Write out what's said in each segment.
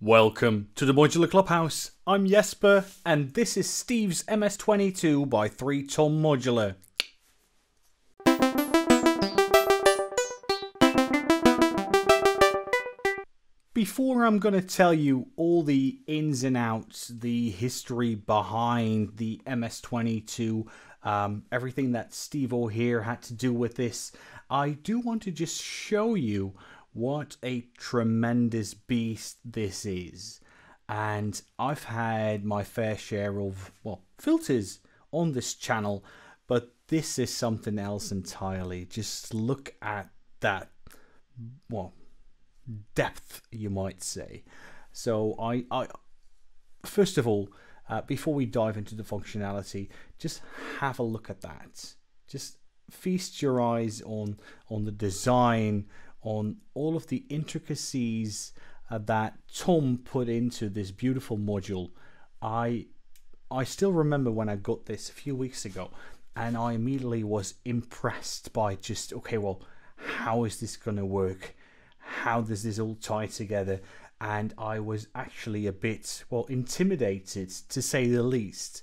Welcome to the Modular Clubhouse. I'm Jesper, and this is Steve's MS22 by 3 Tom Modular. Before I'm going to tell you all the ins and outs, the history behind the MS22, um, everything that Steve O'Hare had to do with this, I do want to just show you what a tremendous beast this is. And I've had my fair share of, well, filters on this channel, but this is something else entirely. Just look at that, well, depth, you might say. So I, I first of all, uh, before we dive into the functionality, just have a look at that. Just feast your eyes on on the design, on all of the intricacies uh, that Tom put into this beautiful module. I I still remember when I got this a few weeks ago, and I immediately was impressed by just okay, well, how is this going to work? How does this all tie together? And I was actually a bit well intimidated to say the least.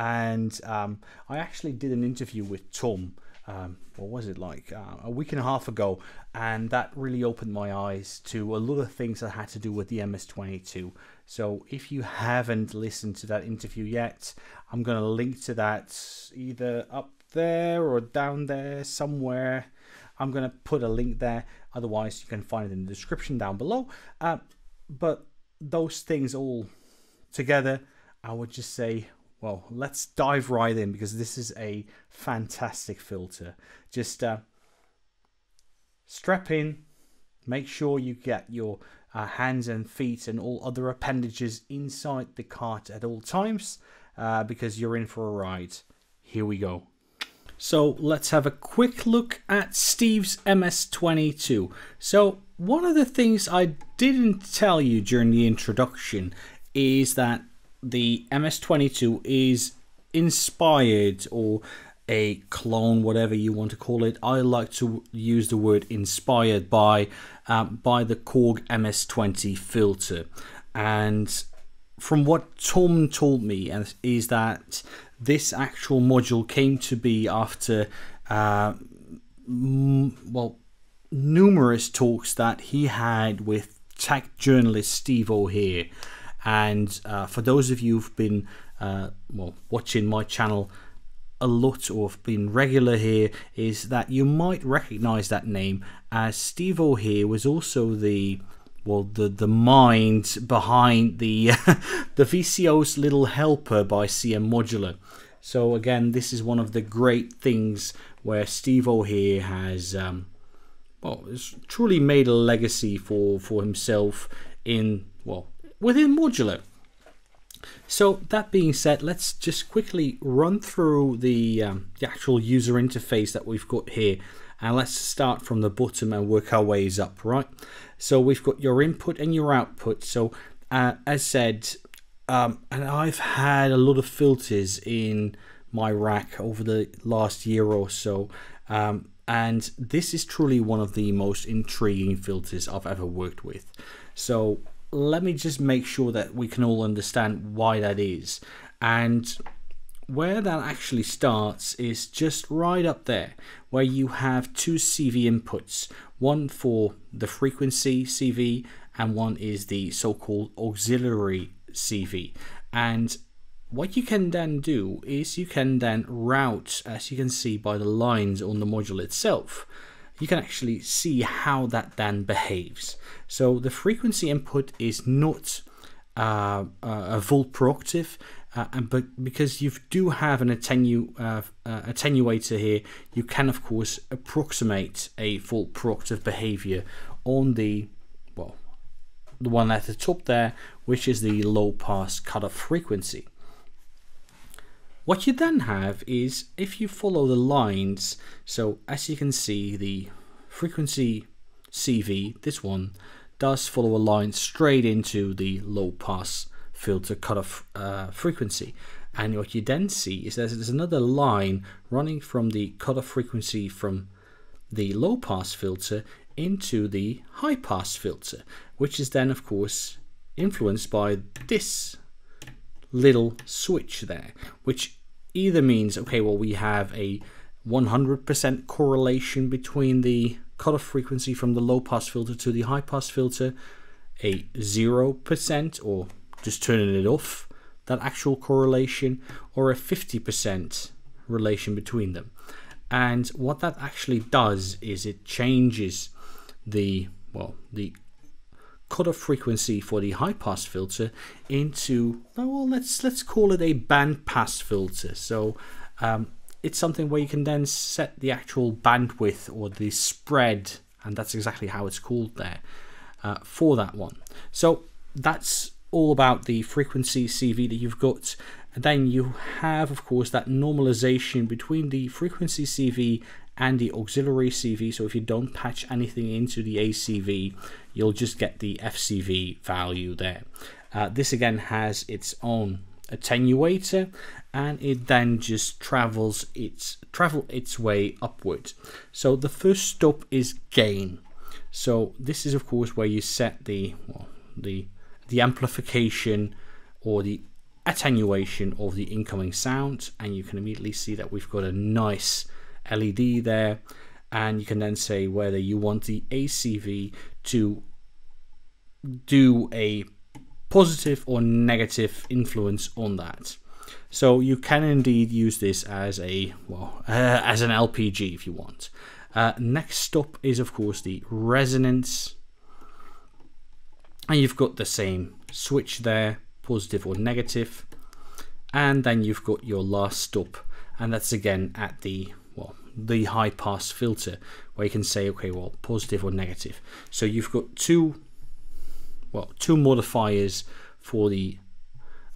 And um, I actually did an interview with Tom um, what was it like? Uh, a week and a half ago. And that really opened my eyes to a lot of things that had to do with the ms22 so if you haven't listened to that interview yet i'm going to link to that either up there or down there somewhere. I'm going to put a link there. Otherwise you can find it in the description down below. Uh, but those things all together i would just say well, let's dive right in because this is a fantastic filter. Just uh, strap in, make sure you get your uh, hands and feet and all other appendages inside the cart at all times uh, because you're in for a ride. Here we go. So let's have a quick look at Steve's MS-22. So one of the things I didn't tell you during the introduction is that the MS22 is inspired or a clone, whatever you want to call it. I like to use the word inspired by um, by the Korg MS20 filter, and from what Tom told me, is that this actual module came to be after, uh, well, numerous talks that he had with tech journalist Steve O'Hare and uh, for those of you who've been uh, well watching my channel a lot or have been regular here, is that you might recognize that name as Steve O'Hare was also the well the the mind behind the the VCO's Little Helper by CM Modular. So again, this is one of the great things where Steve O'Hare has um, well, truly made a legacy for for himself in well within modular. So that being said, let's just quickly run through the, um, the actual user interface that we've got here. And let's start from the bottom and work our ways up, right? So we've got your input and your output. So uh, as said, um, and I've had a lot of filters in my rack over the last year or so. Um, and this is truly one of the most intriguing filters I've ever worked with. So let me just make sure that we can all understand why that is. And where that actually starts is just right up there where you have two CV inputs one for the frequency CV and one is the so-called auxiliary CV and what you can then do is you can then route as you can see by the lines on the module itself you can actually see how that then behaves. So the frequency input is not uh, a volt per octave, uh, but because you do have an attenu uh, uh, attenuator here, you can of course approximate a volt per octave behavior on the well, the one at the top there, which is the low pass cutoff frequency. What you then have is if you follow the lines, so as you can see the frequency CV, this one, does follow a line straight into the low pass filter cutoff uh, frequency. And what you then see is that there's another line running from the cutoff frequency from the low pass filter into the high pass filter, which is then of course influenced by this little switch there, which either means, okay, well, we have a 100% correlation between the cutoff frequency from the low pass filter to the high pass filter, a 0% or just turning it off, that actual correlation, or a 50% relation between them. And what that actually does is it changes the, well, the cutoff frequency for the high pass filter into well let's let's call it a band pass filter so um, it's something where you can then set the actual bandwidth or the spread and that's exactly how it's called there uh, for that one. So that's all about the frequency CV that you've got. And then you have of course that normalization between the frequency CV and the auxiliary CV so if you don't patch anything into the ACV you'll just get the FCV value there. Uh, this again has its own attenuator and it then just travels its travel its way upward. So the first stop is gain. So this is of course where you set the well, the the amplification or the attenuation of the incoming sound and you can immediately see that we've got a nice LED there and you can then say whether you want the ACV to do a positive or negative influence on that. So you can indeed use this as a well uh, as an LPG if you want. Uh, next stop is of course the resonance, and you've got the same switch there, positive or negative, and then you've got your last stop, and that's again at the well the high pass filter where you can say okay well positive or negative so you've got two well two modifiers for the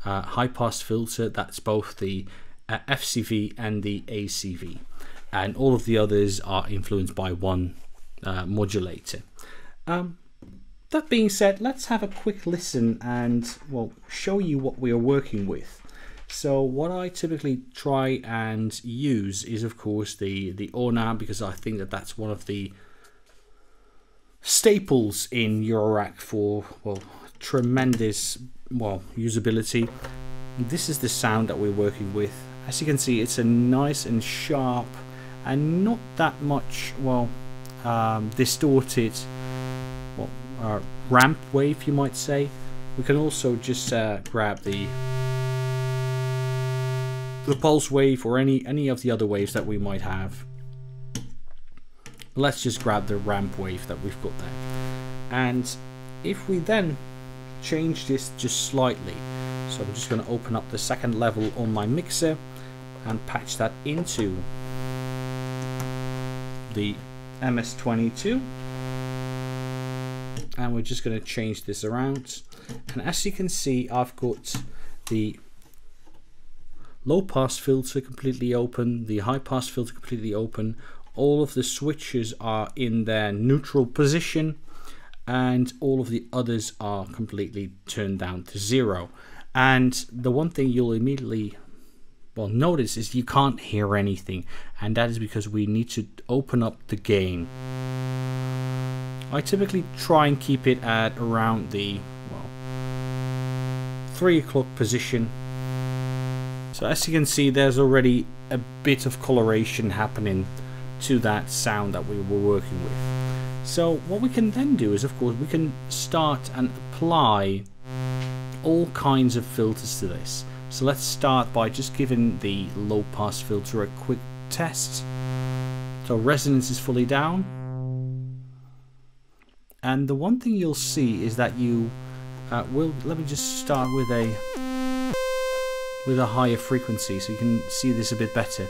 uh, high pass filter. That's both the uh, FCV and the ACV and all of the others are influenced by one uh, modulator. Um, that being said let's have a quick listen and well show you what we are working with. So what I typically try and use is of course the the Orna because I think that that's one of the staples in Eurorack for well tremendous well usability. This is the sound that we're working with. As you can see it's a nice and sharp and not that much well um, distorted well, uh, ramp wave you might say. We can also just uh, grab the the pulse wave or any any of the other waves that we might have. Let's just grab the ramp wave that we've got there. And if we then change this just slightly, so I'm just going to open up the second level on my mixer and patch that into the MS22 and we're just going to change this around and as you can see I've got the low pass filter completely open, the high pass filter completely open. All of the switches are in their neutral position and all of the others are completely turned down to zero. And the one thing you'll immediately well notice is you can't hear anything and that is because we need to open up the gain. I typically try and keep it at around the well 3 o'clock position so as you can see, there's already a bit of coloration happening to that sound that we were working with. So what we can then do is, of course, we can start and apply all kinds of filters to this. So let's start by just giving the low pass filter a quick test. So resonance is fully down. And the one thing you'll see is that you uh, will, let me just start with a with a higher frequency so you can see this a bit better.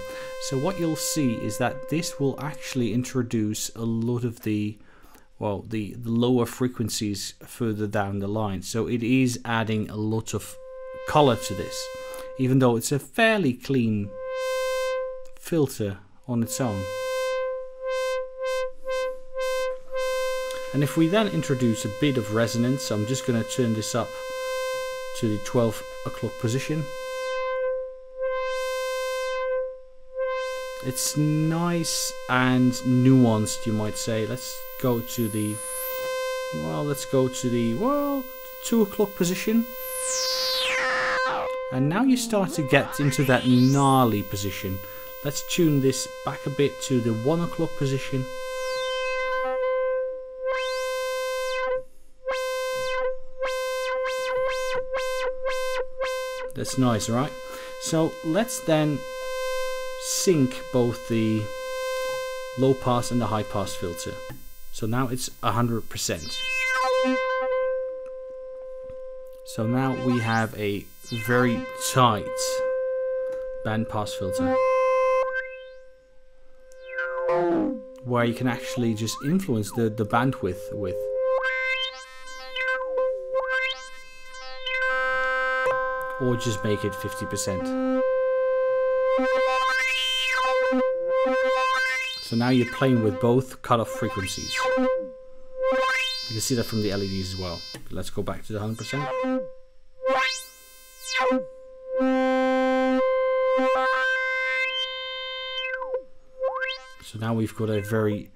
So what you'll see is that this will actually introduce a lot of the well the, the lower frequencies further down the line. So it is adding a lot of color to this even though it's a fairly clean filter on its own. And if we then introduce a bit of resonance, I'm just going to turn this up to the 12 o'clock position. It's nice and nuanced, you might say. Let's go to the... Well, let's go to the... Well, two o'clock position. And now you start to get into that gnarly position. Let's tune this back a bit to the one o'clock position. That's nice, right? So let's then sync both the low pass and the high pass filter. So now it's 100%. So now we have a very tight band pass filter where you can actually just influence the, the bandwidth with or just make it 50%. So now you're playing with both cutoff frequencies. You can see that from the LEDs as well. Let's go back to the 100%. So now we've got a very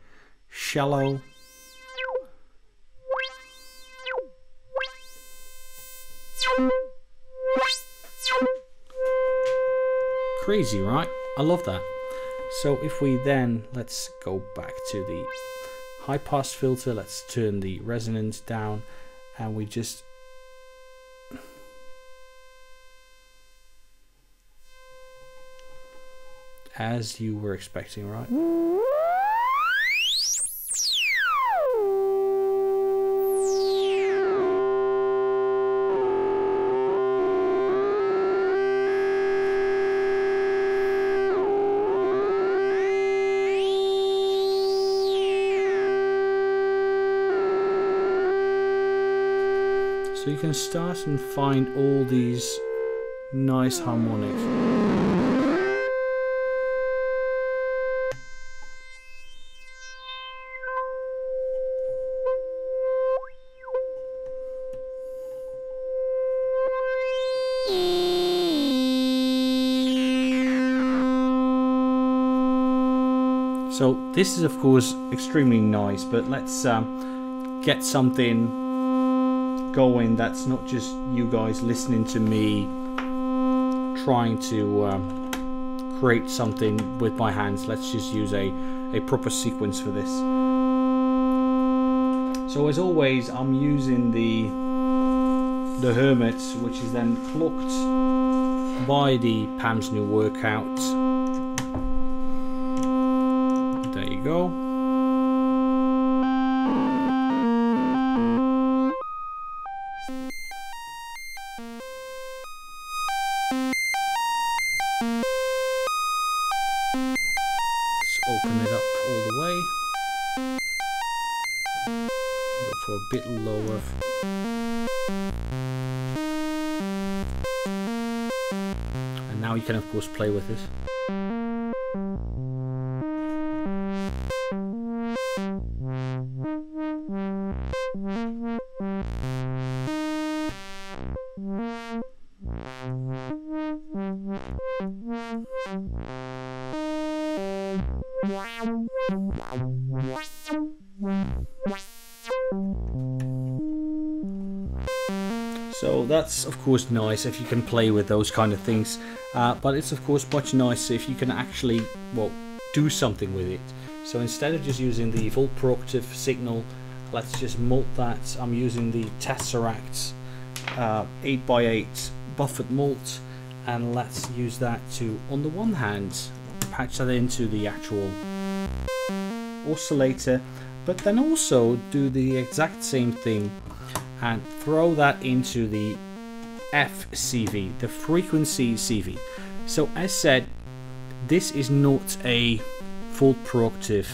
shallow Crazy, right? I love that. So if we then, let's go back to the high pass filter, let's turn the resonance down and we just as you were expecting, right? So you can start and find all these nice harmonics. So this is of course extremely nice, but let's um, get something going that's not just you guys listening to me trying to um, create something with my hands. Let's just use a, a proper sequence for this. So as always, I'm using the the Hermod, which is then plucked by the Pam's new workout course play with this. So that's of course nice if you can play with those kind of things, uh, but it's of course much nicer if you can actually, well, do something with it. So instead of just using the full per octave signal, let's just mult that. I'm using the Tesseract uh, 8x8 buffered mult and let's use that to, on the one hand, patch that into the actual oscillator, but then also do the exact same thing and throw that into the FCV, the frequency CV. So as said, this is not a full per octave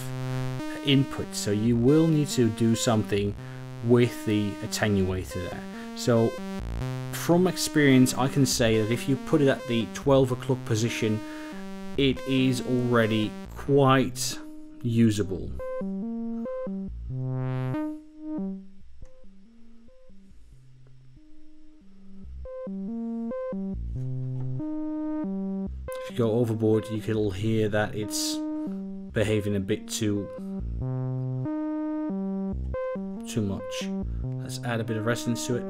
input, so you will need to do something with the attenuator there. So from experience, I can say that if you put it at the 12 o'clock position, it is already quite usable. You go overboard, you can hear that it's behaving a bit too too much. Let's add a bit of resonance to it.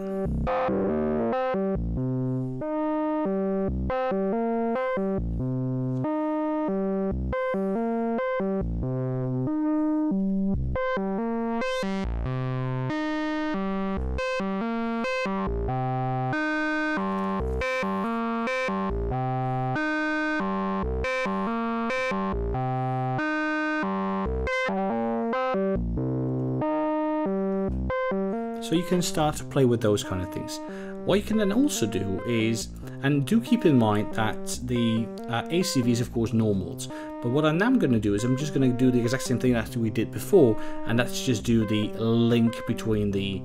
So you can start to play with those kind of things. What you can then also do is, and do keep in mind that the uh, ACV is of course normals, but what I'm now going to do is I'm just going to do the exact same thing that we did before, and that's just do the link between the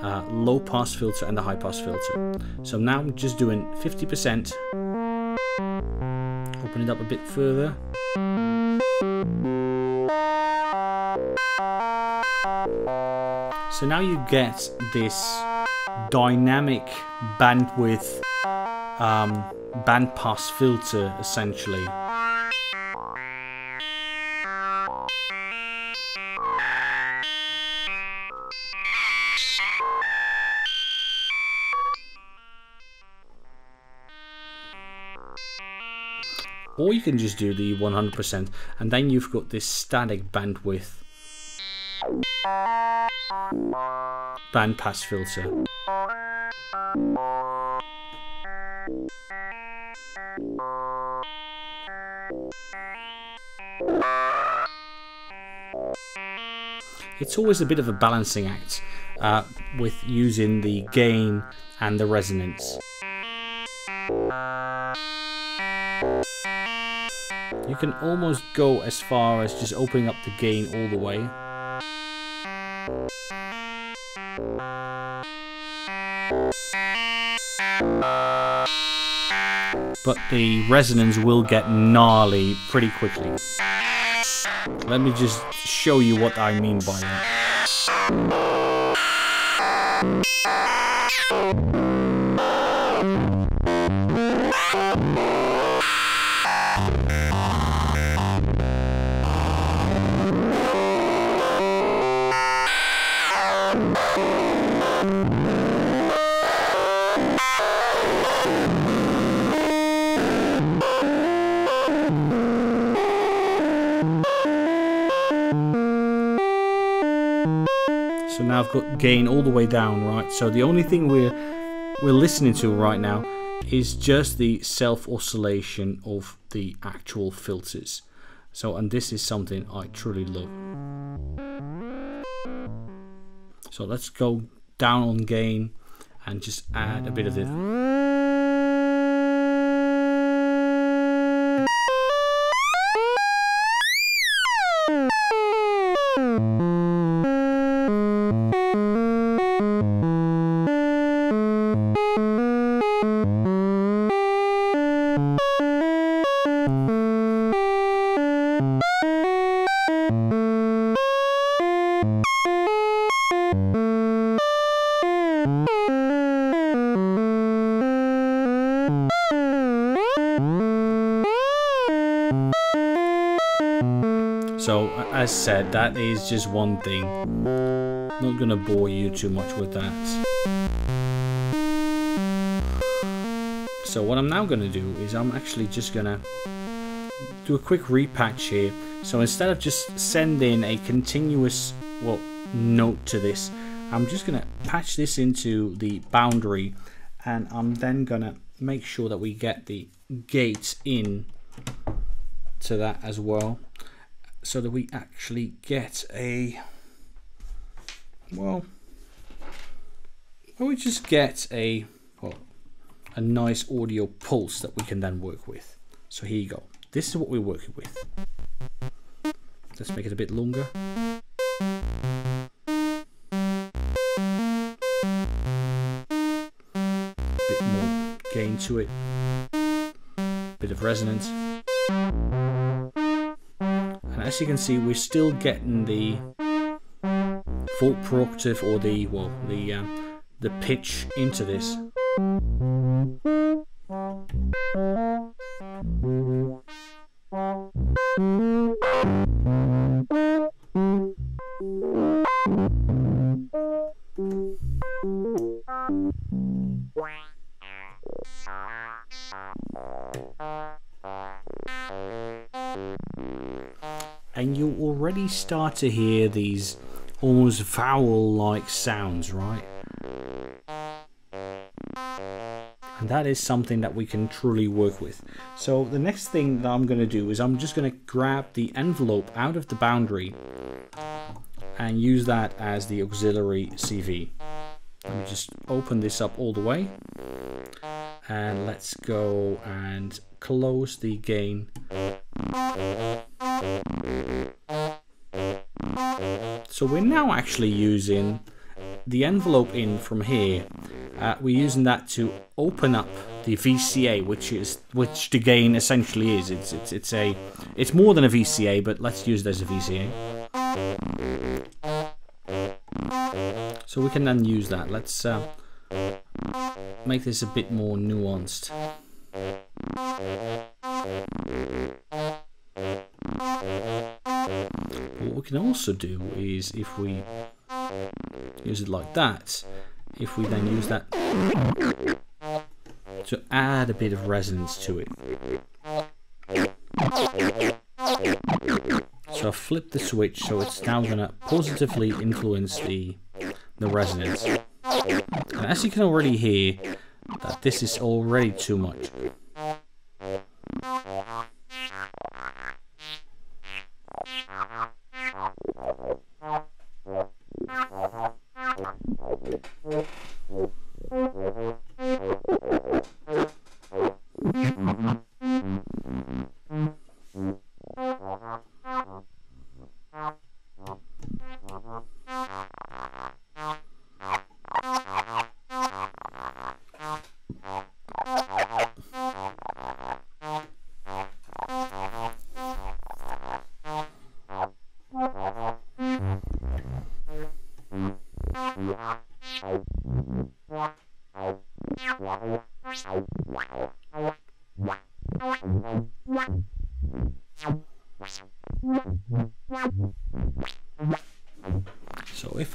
uh, low pass filter and the high pass filter. So now I'm just doing 50%, open it up a bit further. So now you get this dynamic bandwidth um, bandpass filter essentially. Or you can just do the 100% and then you've got this static bandwidth bandpass filter. It's always a bit of a balancing act uh, with using the gain and the resonance. You can almost go as far as just opening up the gain all the way. But the resonance will get gnarly pretty quickly. Let me just show you what I mean by that. I've got gain all the way down, right? So the only thing we're we're listening to right now is just the self oscillation of the actual filters. So and this is something I truly love. So let's go down on gain and just add a bit of this. That is just one thing. Not gonna bore you too much with that. So what I'm now gonna do is I'm actually just gonna do a quick repatch here. So instead of just sending a continuous, well, note to this, I'm just gonna patch this into the boundary and I'm then gonna make sure that we get the gate in to that as well so that we actually get a well we just get a well, a nice audio pulse that we can then work with. So here you go. This is what we're working with. Let's make it a bit longer. Bit more gain to it. Bit of resonance as you can see, we're still getting the full per octave or the well the uh, the pitch into this. To hear these almost vowel-like sounds, right? And that is something that we can truly work with. So the next thing that I'm going to do is I'm just going to grab the envelope out of the boundary and use that as the auxiliary CV. Let me just open this up all the way. And let's go and close the gain. So we're now actually using the envelope in from here. Uh, we're using that to open up the VCA, which is which the gain essentially is. It's it's it's a it's more than a VCA, but let's use it as a VCA. So we can then use that. Let's uh, make this a bit more nuanced. Can also do is if we use it like that, if we then use that to add a bit of resonance to it. So I flip the switch so it's now going to positively influence the, the resonance. And as you can already hear, that this is already too much.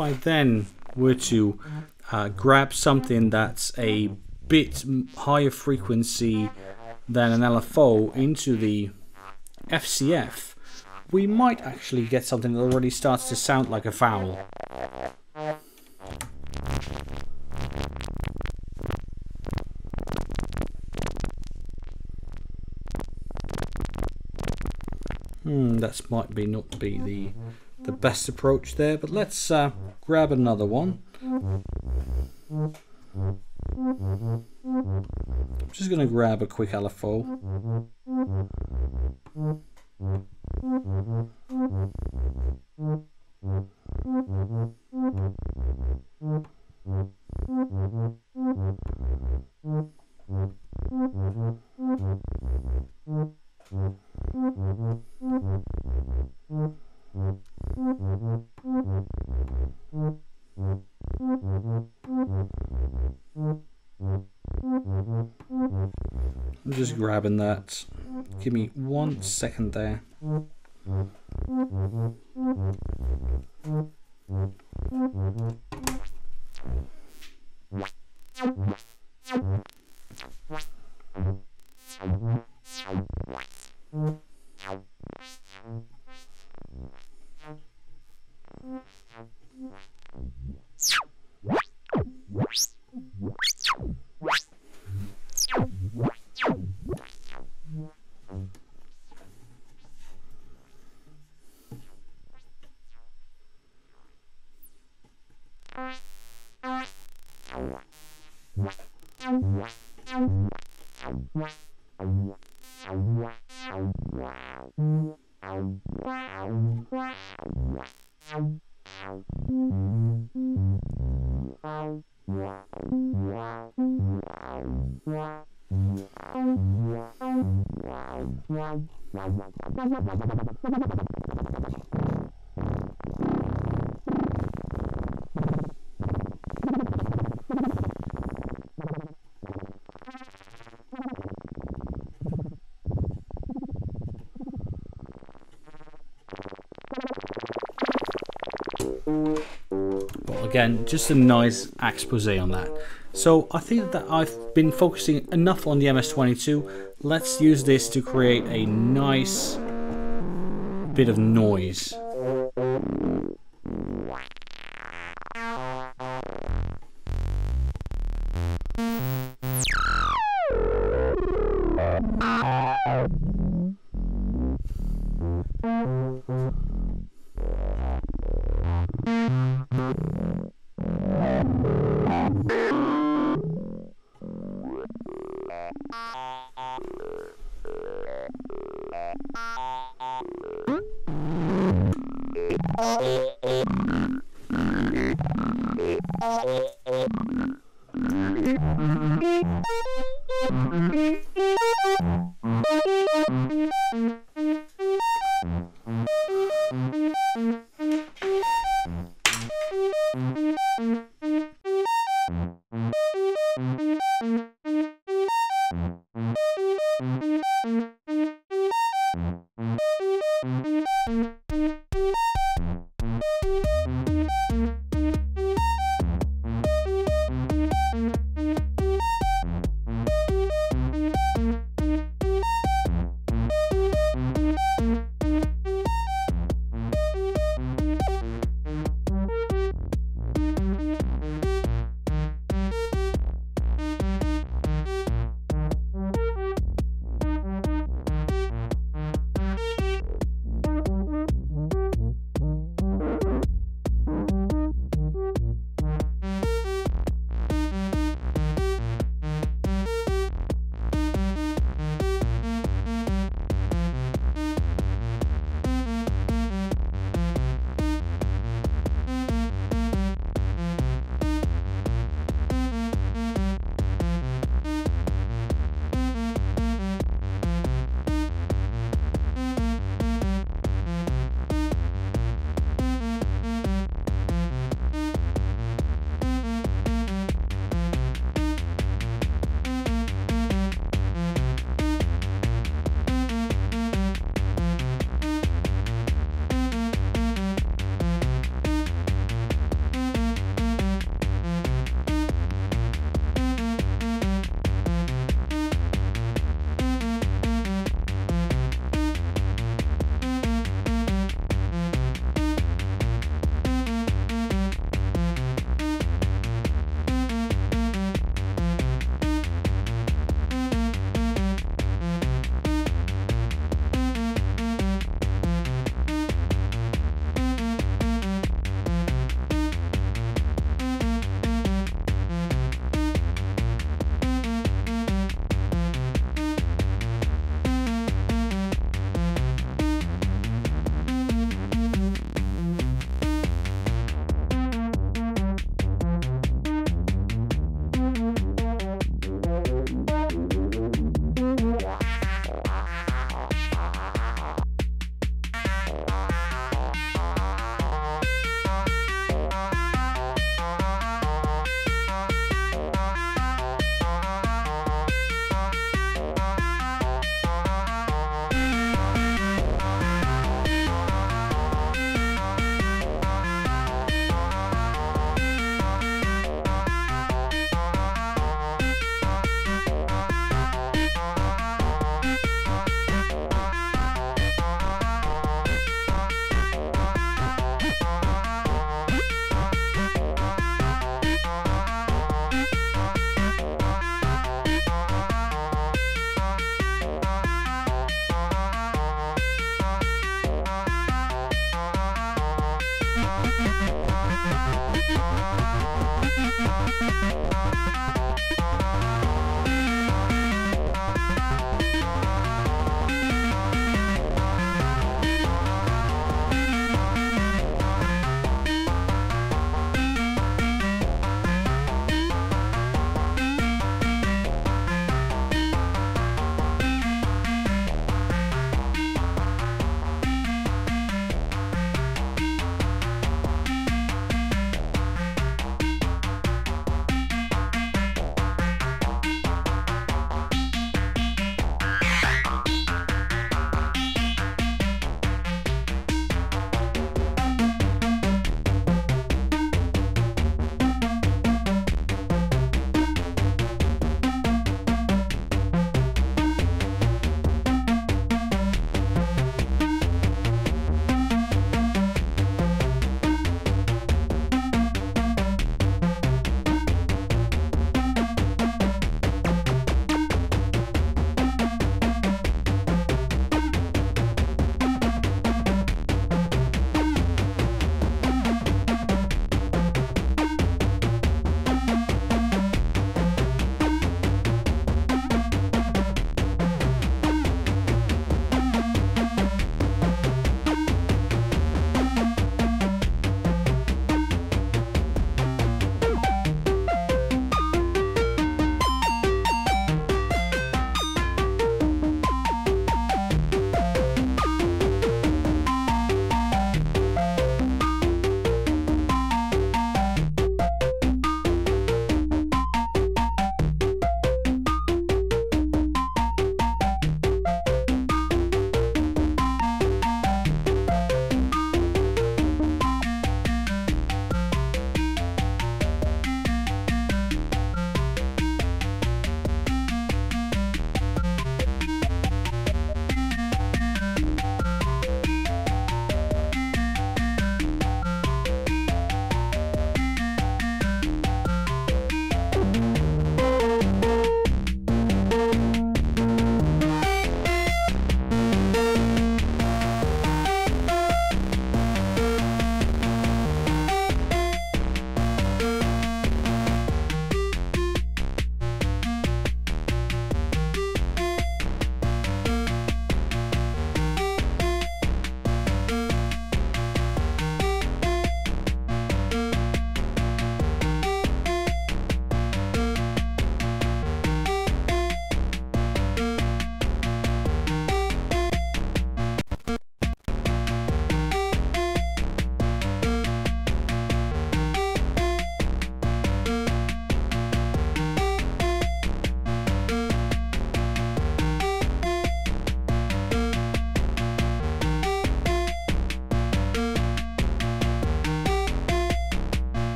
I then were to uh, grab something that's a bit higher frequency than an LFO into the FCF, we might actually get something that already starts to sound like a vowel. Hmm, that might be not be the the best approach there, but let's uh, grab another one. I'm just going to grab a quick LFO. Grabbing that. Give me one second there. Again, just a nice expose on that. So I think that I've been focusing enough on the MS-22. Let's use this to create a nice bit of noise. Thank you.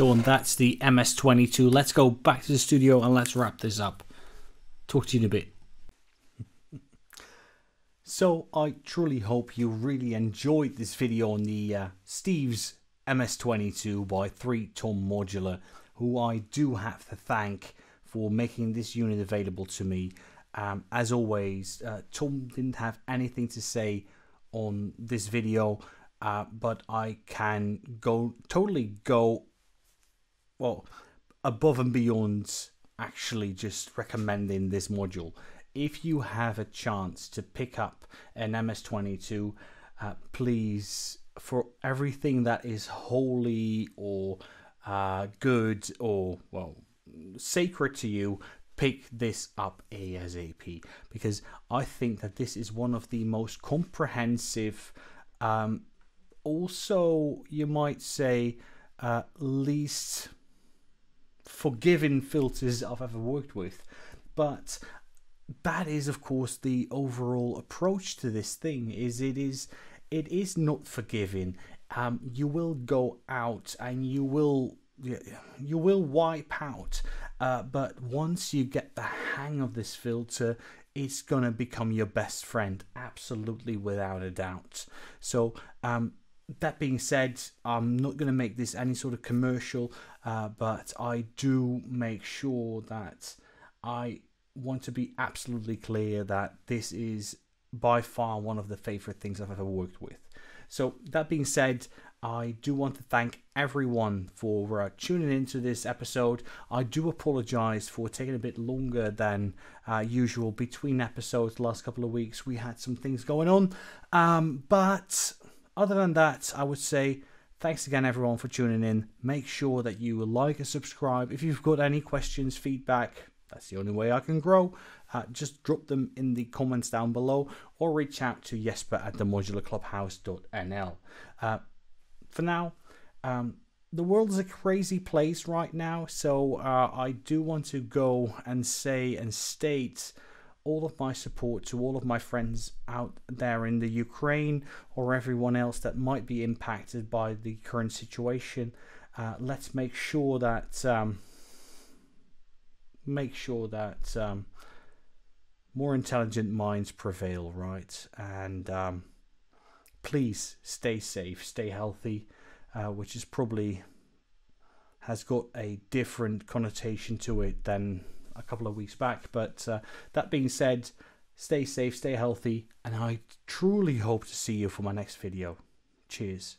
So, and that's the MS22. Let's go back to the studio and let's wrap this up. Talk to you in a bit. so, I truly hope you really enjoyed this video on the uh, Steve's MS22 by 3 Tom Modular, who I do have to thank for making this unit available to me. Um, as always, uh, Tom didn't have anything to say on this video, uh, but I can go totally go well above and beyond actually just recommending this module. If you have a chance to pick up an MS22, uh, please, for everything that is holy or uh, good or, well, sacred to you, pick this up ASAP because I think that this is one of the most comprehensive, um, also, you might say, uh, least forgiving filters I've ever worked with. But that is of course the overall approach to this thing is it is it is not forgiving. Um, you will go out and you will you will wipe out. Uh, but once you get the hang of this filter it's going to become your best friend absolutely without a doubt. So um, that being said, I'm not going to make this any sort of commercial, uh, but I do make sure that I want to be absolutely clear that this is by far one of the favorite things I've ever worked with. So, that being said, I do want to thank everyone for uh, tuning into this episode. I do apologize for taking a bit longer than uh, usual between episodes the last couple of weeks. We had some things going on, um, but other than that, I would say thanks again, everyone, for tuning in. Make sure that you like and subscribe. If you've got any questions, feedback, that's the only way I can grow. Uh, just drop them in the comments down below or reach out to Jesper at the modularclubhouse.nl. Uh, for now, um, the world is a crazy place right now, so uh, I do want to go and say and state all of my support to all of my friends out there in the Ukraine or everyone else that might be impacted by the current situation. Uh, let's make sure that um, make sure that um, more intelligent minds prevail, right? And um, please stay safe, stay healthy, uh, which is probably has got a different connotation to it than a couple of weeks back. But uh, that being said, stay safe, stay healthy, and I truly hope to see you for my next video. Cheers.